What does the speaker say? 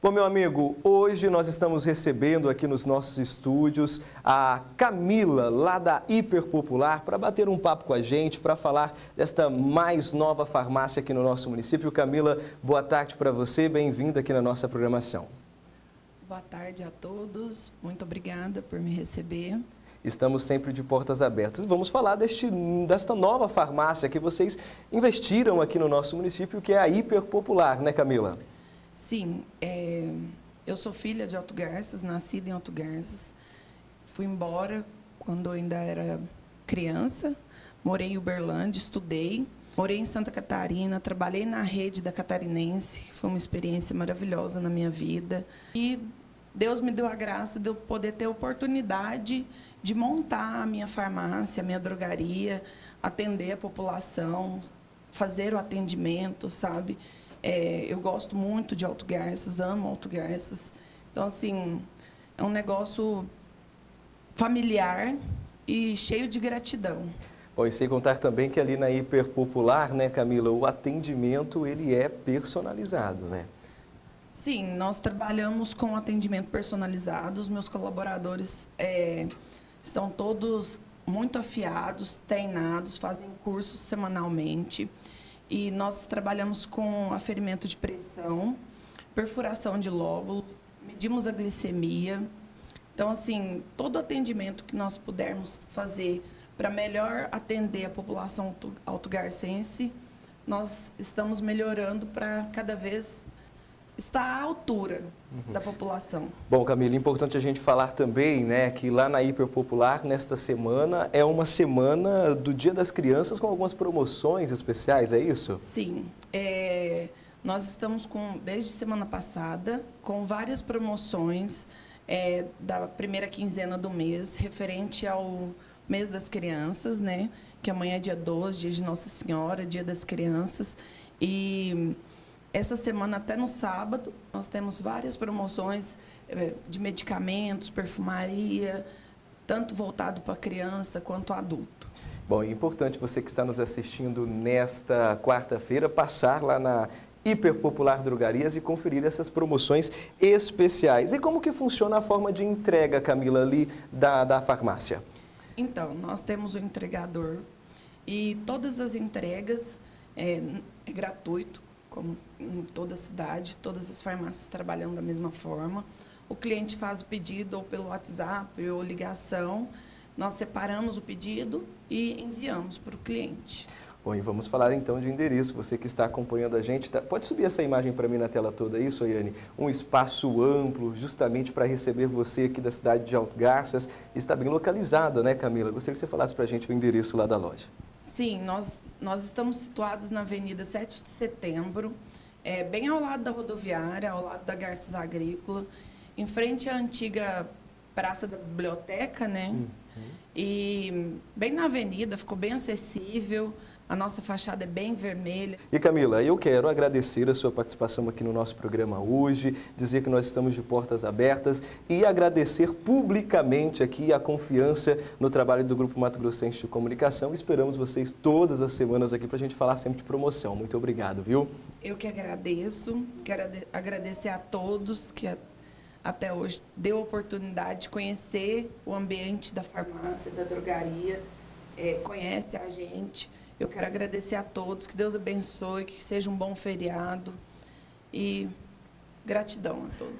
Bom, meu amigo, hoje nós estamos recebendo aqui nos nossos estúdios a Camila, lá da Hiperpopular, para bater um papo com a gente, para falar desta mais nova farmácia aqui no nosso município. Camila, boa tarde para você, bem-vinda aqui na nossa programação. Boa tarde a todos, muito obrigada por me receber. Estamos sempre de portas abertas. Vamos falar deste, desta nova farmácia que vocês investiram aqui no nosso município, que é a Hiperpopular, né, Camila? Sim, é, eu sou filha de Alto Garças, nascida em Alto Garças. Fui embora quando ainda era criança, morei em Uberlândia, estudei. Morei em Santa Catarina, trabalhei na rede da Catarinense, foi uma experiência maravilhosa na minha vida. E Deus me deu a graça de eu poder ter a oportunidade de montar a minha farmácia, a minha drogaria, atender a população, fazer o atendimento, sabe? É, eu gosto muito de Alto Garças, amo Alto Garças. Então, assim, é um negócio familiar e cheio de gratidão. Bom, e sem contar também que ali na Hiperpopular, né, Camila, o atendimento ele é personalizado, né? Sim, nós trabalhamos com atendimento personalizado. Os meus colaboradores é, estão todos muito afiados, treinados, fazem cursos semanalmente. E nós trabalhamos com aferimento de pressão, perfuração de lóbulo, medimos a glicemia. Então, assim, todo atendimento que nós pudermos fazer para melhor atender a população autogarcense, nós estamos melhorando para cada vez está à altura uhum. da população. Bom, Camila, importante a gente falar também, né, que lá na Hiperpopular, nesta semana, é uma semana do Dia das Crianças com algumas promoções especiais, é isso? Sim. É, nós estamos com, desde semana passada, com várias promoções é, da primeira quinzena do mês, referente ao mês das crianças, né, que amanhã é dia 12, dia de Nossa Senhora, dia das crianças, e essa semana, até no sábado, nós temos várias promoções eh, de medicamentos, perfumaria, tanto voltado para criança quanto adulto. Bom, é importante você que está nos assistindo nesta quarta-feira passar lá na Hiperpopular Drogarias e conferir essas promoções especiais. E como que funciona a forma de entrega, Camila, ali da, da farmácia? Então, nós temos o entregador e todas as entregas é, é gratuito como em toda a cidade, todas as farmácias trabalhando da mesma forma. O cliente faz o pedido ou pelo WhatsApp ou ligação, nós separamos o pedido e enviamos para o cliente. Bom, e vamos falar então de endereço. Você que está acompanhando a gente, tá... pode subir essa imagem para mim na tela toda, isso, Ayane? Um espaço amplo, justamente para receber você aqui da cidade de Alto Garças. Está bem localizada, né, Camila? Gostaria que você falasse para a gente o endereço lá da loja. Sim, nós, nós estamos situados na Avenida 7 de Setembro, é, bem ao lado da rodoviária, ao lado da Garças Agrícola, em frente à antiga Praça da Biblioteca, né? Uhum. E bem na avenida, ficou bem acessível. A nossa fachada é bem vermelha. E Camila, eu quero agradecer a sua participação aqui no nosso programa hoje, dizer que nós estamos de portas abertas e agradecer publicamente aqui a confiança no trabalho do Grupo Mato Grossense de Comunicação. Esperamos vocês todas as semanas aqui para a gente falar sempre de promoção. Muito obrigado, viu? Eu que agradeço, quero agradecer a todos que até hoje deu a oportunidade de conhecer o ambiente da farmácia, da drogaria, é, conhece a gente. Eu quero agradecer a todos, que Deus abençoe, que seja um bom feriado e gratidão a todos.